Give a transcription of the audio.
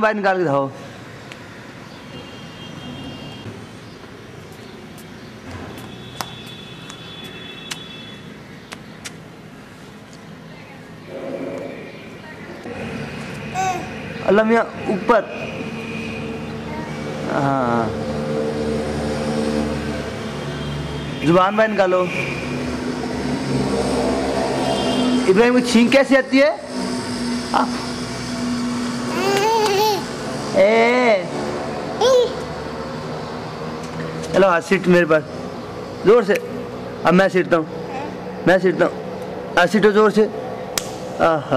बाहर निकाल के धाओ अल्लाह ऊपर। हाँ। ज़ुबान बाहर निकालो इब्राहिम को छींक कैसे आती है? आ, चलो हाथ सीट मेरे पास। ज़ोर से। अब मैं सीटता हूँ। मैं सीटता हूँ। हाथ सीटो ज़ोर से। आहा।